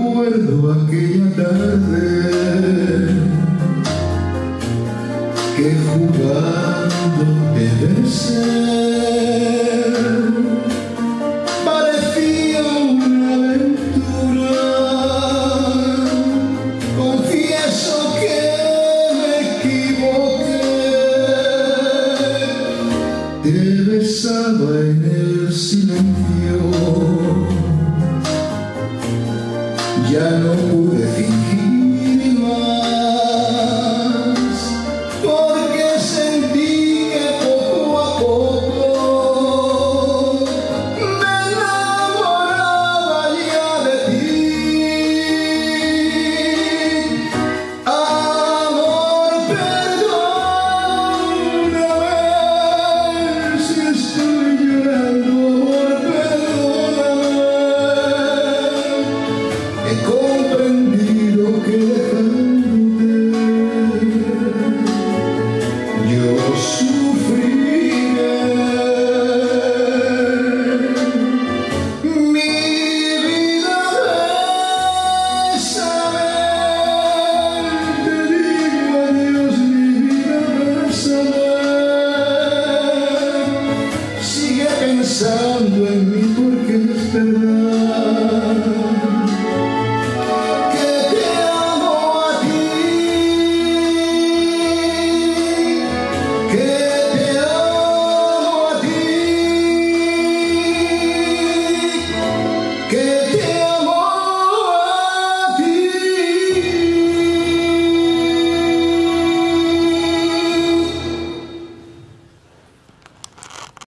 recuerdo aquella tarde que jugando me besé. Parecía una aventura confieso que me equivoqué. Te besaba en el silencio ya no pude fingir.